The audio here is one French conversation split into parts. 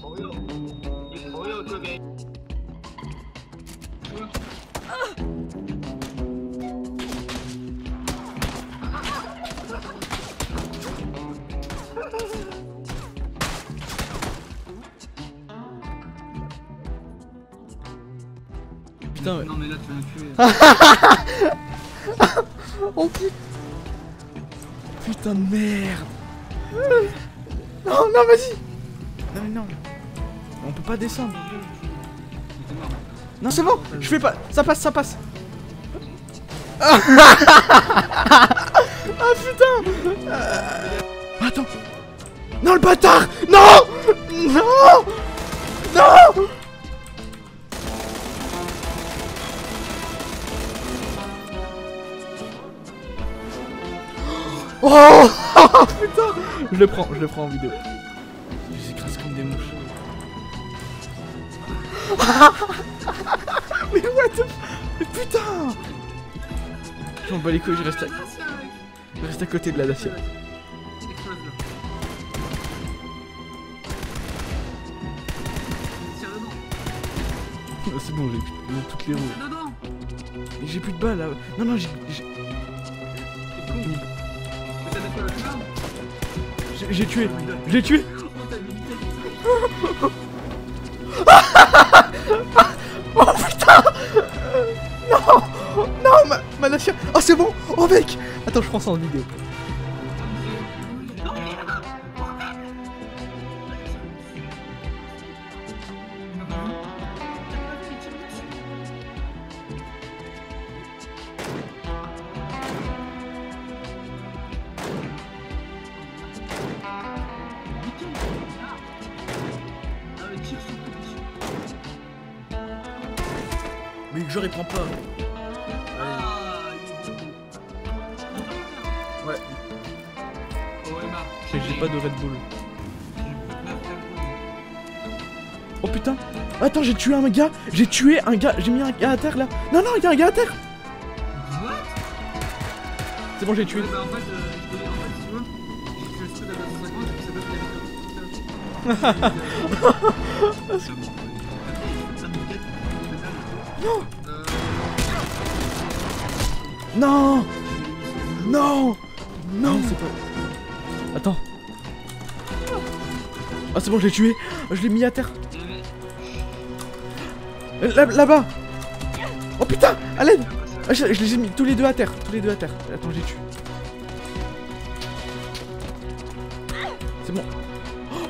뭐요? 뭐요 그게? 뭐요? Putain, ouais. Non mais là tu vas tuer. Oh putain. Putain de merde. Non, non, vas-y. Non, mais non. On peut pas descendre. Non, c'est bon. Je fais pas. Ça passe, ça passe. Ah putain. Euh, Attends. Non, le bâtard. Non. Non. Non. Oh Putain Je le prends, je le prends en vidéo. Je les écrase comme des mouches. Mais what the... Mais putain J'en bats les couilles, je reste à... Je reste à côté de la Dacia. C'est bon, j'ai toutes les roues. J'ai plus de balles là. Non, non, j'ai... J'ai j'ai tué. Je l'ai tué. Oh putain. Non. Non, ma, ma Oh, c'est bon. Oh mec. Attends, je prends ça en vidéo. Mais le il prend pas. Bon. Ouais. Oh Emma. J'ai j'ai pas de Red Bull. Oh putain Attends, j'ai tué un gars J'ai tué un gars J'ai mis un gars à terre là Non, non, il y a un gars à terre What? C'est bon, j'ai tué. Ouais, bah en fait, euh, je en fait, tu vois, le spread à 250, Non. Non. Non. C'est pas... Attends. Ah c'est bon, je l'ai tué. Je l'ai mis à terre. Là- Là-bas. Oh putain. À l'aide Ah, je, je les ai mis tous les deux à terre. Tous les deux à terre. Attends, j'ai tué. C'est bon.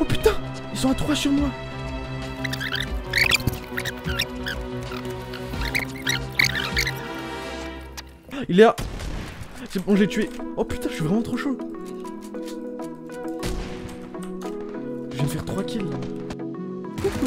Oh putain sont à 3 sur moi Il est là C'est bon, j'ai tué. Oh putain, je suis vraiment trop chaud. Je viens de faire 3 kills. Coucou.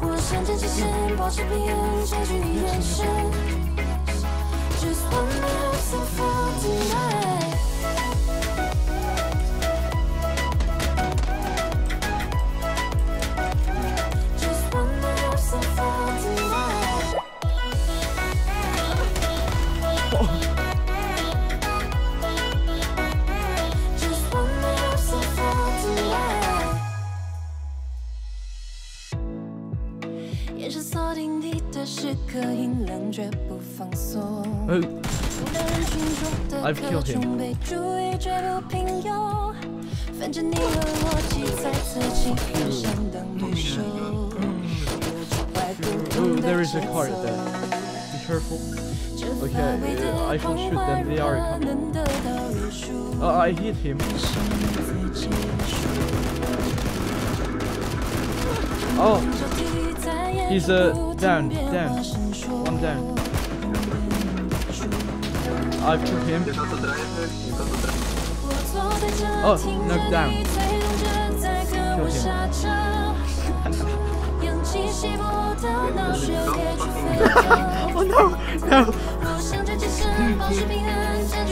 我想着起身保持平衡占据你眼神 just one more so far 哦，I've killed him. There is a part that. Be careful. Okay, I can shoot them. They are coming. Ah, I hit him. Oh. He's uh, down, down. One down. I've killed him. Oh, no, down. Killed him. oh no, no!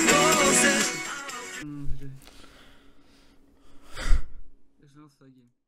oye.